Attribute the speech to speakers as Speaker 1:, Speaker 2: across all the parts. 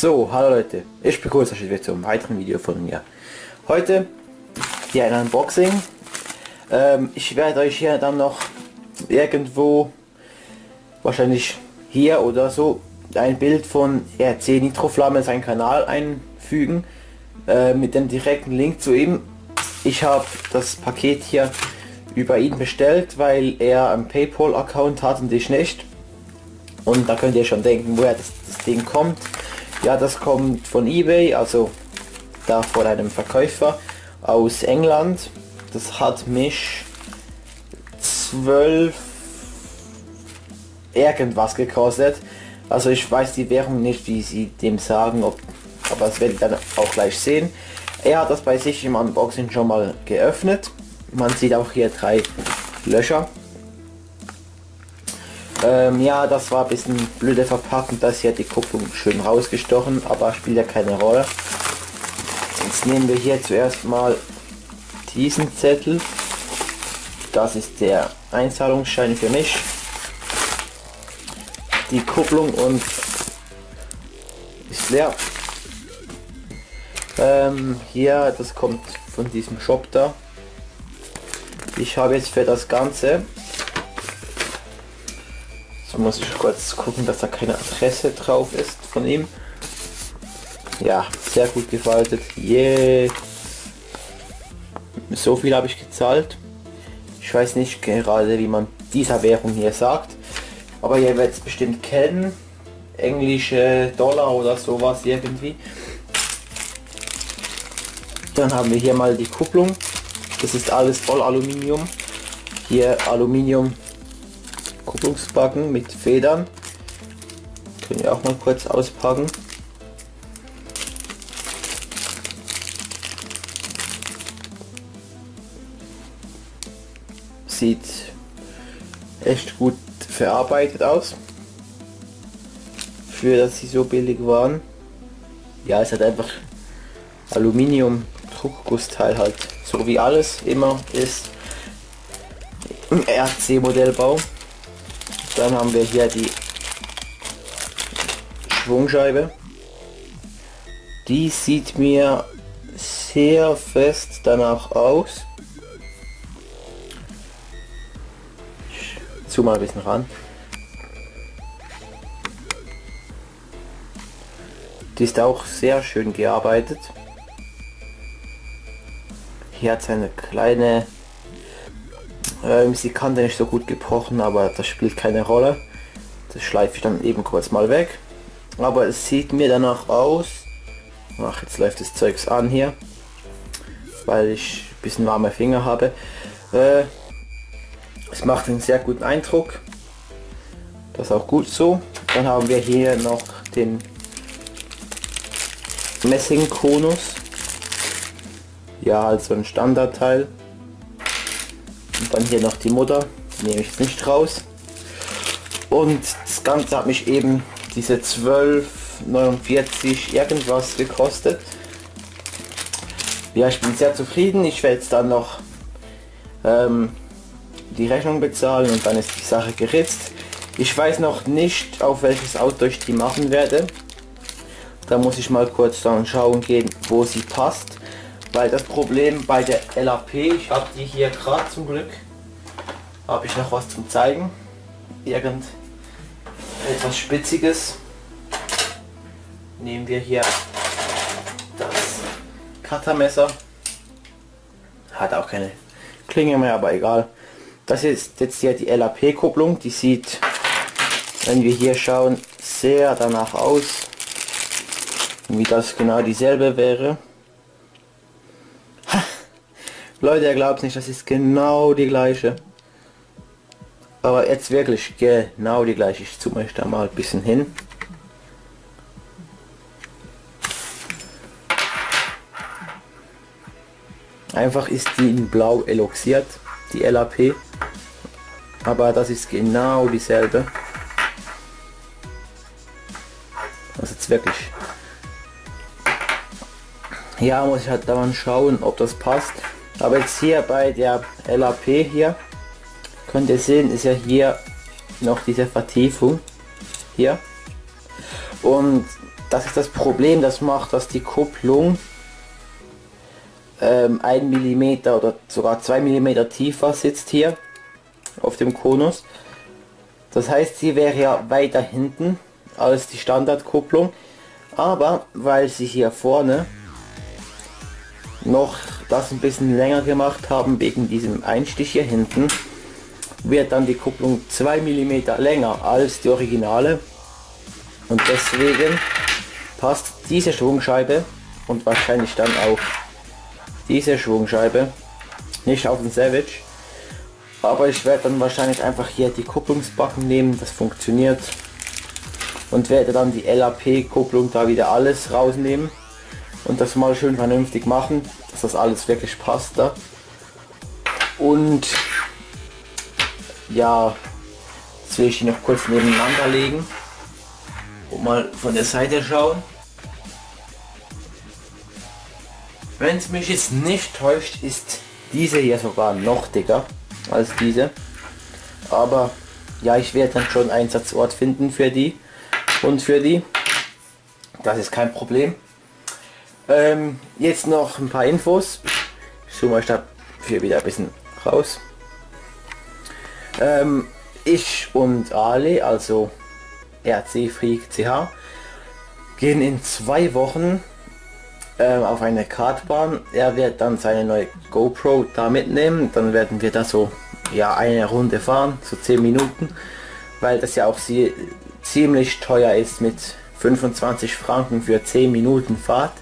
Speaker 1: So, hallo Leute, ich begrüße euch wieder zum weiteren Video von mir. Heute hier ein Unboxing. Ähm, ich werde euch hier dann noch irgendwo, wahrscheinlich hier oder so, ein Bild von RC Nitroflamme, sein Kanal einfügen, äh, mit dem direkten Link zu ihm. Ich habe das Paket hier über ihn bestellt, weil er einen Paypal-Account hat und ich nicht. Und da könnt ihr schon denken, woher das, das Ding kommt. Ja, das kommt von eBay, also da von einem Verkäufer aus England. Das hat mich 12 irgendwas gekostet. Also ich weiß die Währung nicht, wie sie dem sagen, ob, aber das werde ich dann auch gleich sehen. Er hat das bei sich im Unboxing schon mal geöffnet. Man sieht auch hier drei Löcher. Ähm, ja, das war ein bisschen blöde Verpackung, dass hier die Kupplung schön rausgestochen, aber spielt ja keine Rolle. Jetzt nehmen wir hier zuerst mal diesen Zettel. Das ist der Einzahlungsschein für mich. Die Kupplung und ist leer. Ähm, hier, das kommt von diesem Shop da. Ich habe jetzt für das Ganze Muss ich kurz gucken, dass da keine Adresse drauf ist von ihm. Ja, sehr gut gefaltet. Yeah. So viel habe ich gezahlt. Ich weiß nicht gerade, wie man dieser Währung hier sagt. Aber ihr werdet es bestimmt kennen. Englische Dollar oder sowas irgendwie. Dann haben wir hier mal die Kupplung. Das ist alles voll Aluminium. Hier Aluminium Kupplungsbacken mit Federn. Können wir auch mal kurz auspacken. Sieht echt gut verarbeitet aus. Für dass sie so billig waren. Ja, es hat einfach Aluminium Druckgussteil halt, so wie alles immer ist im RC Modellbau. Dann haben wir hier die Schwungscheibe. Die sieht mir sehr fest danach aus. Ich zoom mal ein bisschen ran. Die ist auch sehr schön gearbeitet. Hier hat es eine kleine ähm, sie kann nicht so gut gebrochen, aber das spielt keine Rolle. Das schleife ich dann eben kurz mal weg. Aber es sieht mir danach aus. Ach, jetzt läuft das Zeugs an hier, weil ich ein bisschen warme Finger habe. Äh, es macht einen sehr guten Eindruck. Das ist auch gut so. Dann haben wir hier noch den Messing-Konus. Ja, also ein Standardteil. Und dann hier noch die Mutter, die nehme ich jetzt nicht raus. Und das Ganze hat mich eben diese 12,49 irgendwas gekostet. Ja, ich bin sehr zufrieden. Ich werde jetzt dann noch ähm, die Rechnung bezahlen und dann ist die Sache geritzt. Ich weiß noch nicht, auf welches Auto ich die machen werde. Da muss ich mal kurz dann schauen gehen, wo sie passt. Weil das Problem bei der LAP, ich habe die hier gerade zum Glück, habe ich noch was zum zeigen. Irgend etwas Spitziges. Nehmen wir hier das Cuttermesser. Hat auch keine Klinge mehr, aber egal. Das ist jetzt hier die LAP-Kupplung. Die sieht, wenn wir hier schauen, sehr danach aus, wie das genau dieselbe wäre. Leute, ihr glaubt nicht, das ist genau die gleiche. Aber jetzt wirklich genau die gleiche. Ich zoome euch da mal ein bisschen hin. Einfach ist die in blau eloxiert, die LAP. Aber das ist genau dieselbe. Also jetzt wirklich. Ja, muss ich halt dann schauen, ob das passt. Aber jetzt hier bei der LAP hier, könnt ihr sehen, ist ja hier noch diese Vertiefung hier. Und das ist das Problem, das macht, dass die Kupplung ähm, 1 mm oder sogar 2 mm tiefer sitzt hier auf dem Konus. Das heißt, sie wäre ja weiter hinten als die Standardkupplung, aber weil sie hier vorne noch das ein bisschen länger gemacht haben wegen diesem Einstich hier hinten, wird dann die Kupplung 2 mm länger als die Originale. Und deswegen passt diese Schwungscheibe und wahrscheinlich dann auch diese Schwungscheibe nicht auf den Savage. Aber ich werde dann wahrscheinlich einfach hier die Kupplungsbacken nehmen das funktioniert. Und werde dann die LAP Kupplung da wieder alles rausnehmen und das mal schön vernünftig machen dass das alles wirklich passt da. Und ja jetzt will ich die noch kurz nebeneinander legen und mal von der Seite schauen. Wenn es mich jetzt nicht täuscht ist diese hier sogar noch dicker als diese. Aber ja ich werde dann schon Einsatzort finden für die und für die. Das ist kein Problem ähm, jetzt noch ein paar Infos ich zoome euch dafür wieder ein bisschen raus ähm, ich und Ale also RC Freak CH gehen in zwei Wochen ähm, auf eine Kartbahn. Er wird dann seine neue GoPro da mitnehmen. Dann werden wir da so ja eine Runde fahren, so 10 Minuten, weil das ja auch sie ziemlich teuer ist mit 25 Franken für 10 Minuten Fahrt.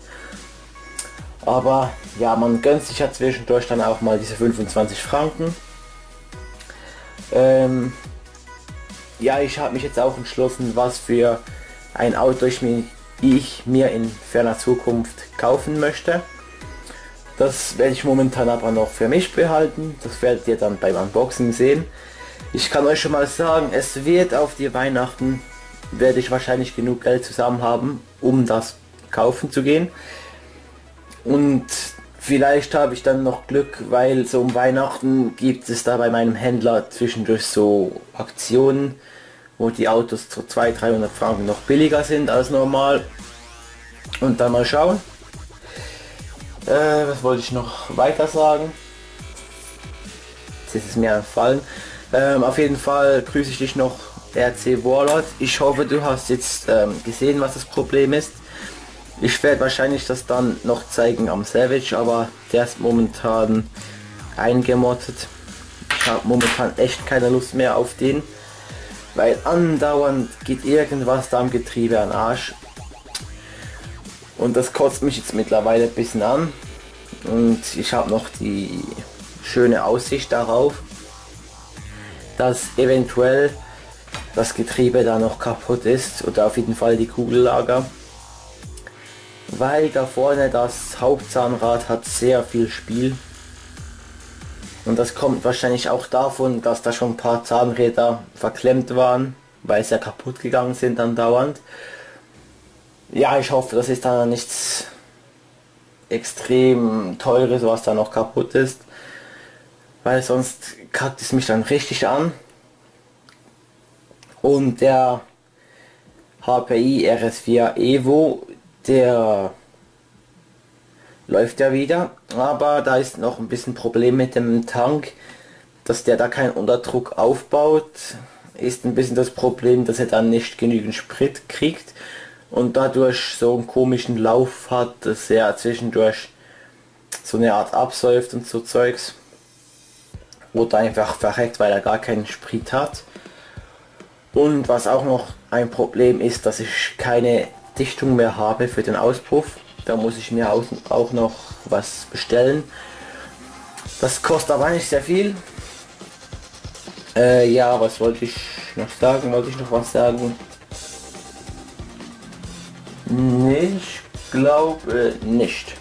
Speaker 1: Aber ja, man gönnt sich ja zwischendurch dann auch mal diese 25 Franken. Ähm, ja, ich habe mich jetzt auch entschlossen, was für ein Auto ich mir ich mir in ferner Zukunft kaufen möchte. Das werde ich momentan aber noch für mich behalten. Das werdet ihr dann beim Unboxing sehen. Ich kann euch schon mal sagen, es wird auf die Weihnachten, werde ich wahrscheinlich genug Geld zusammen haben, um das kaufen zu gehen. Und vielleicht habe ich dann noch Glück, weil so um Weihnachten gibt es da bei meinem Händler zwischendurch so Aktionen, wo die Autos zu 200, 300 Franken noch billiger sind als normal. Und dann mal schauen. Äh, was wollte ich noch weiter sagen? Jetzt ist es mir entfallen. Ähm, auf jeden Fall grüße ich dich noch RC Warlord. Ich hoffe du hast jetzt ähm, gesehen was das Problem ist. Ich werde wahrscheinlich das dann noch zeigen am Savage, aber der ist momentan eingemottet. Ich habe momentan echt keine Lust mehr auf den weil andauernd geht irgendwas da am Getriebe an Arsch. Und das kotzt mich jetzt mittlerweile ein bisschen an. Und ich habe noch die schöne Aussicht darauf dass eventuell das Getriebe da noch kaputt ist oder auf jeden Fall die Kugellager weil da vorne das Hauptzahnrad hat sehr viel Spiel und das kommt wahrscheinlich auch davon, dass da schon ein paar Zahnräder verklemmt waren, weil sie ja kaputt gegangen sind andauernd. Ja, ich hoffe, das ist da nichts extrem teures, was da noch kaputt ist. Weil sonst kackt es mich dann richtig an. Und der HPI RS4 Evo, der läuft ja wieder, aber da ist noch ein bisschen Problem mit dem Tank, dass der da keinen Unterdruck aufbaut, ist ein bisschen das Problem, dass er dann nicht genügend Sprit kriegt und dadurch so einen komischen Lauf hat, dass er zwischendurch so eine Art absäuft und so Zeugs oder einfach verreckt, weil er gar keinen Sprit hat. Und was auch noch ein Problem ist, dass ich keine Dichtung mehr habe für den Auspuff. Da muss ich mir auch noch was bestellen. Das kostet aber nicht sehr viel. Äh, ja, was wollte ich noch sagen? Wollte ich noch was sagen? Ich glaube nicht.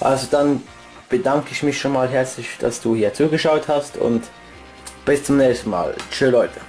Speaker 1: Also dann bedanke ich mich schon mal herzlich, dass du hier zugeschaut hast und bis zum nächsten Mal. Tschö Leute.